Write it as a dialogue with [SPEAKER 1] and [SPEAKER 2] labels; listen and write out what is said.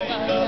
[SPEAKER 1] Bye.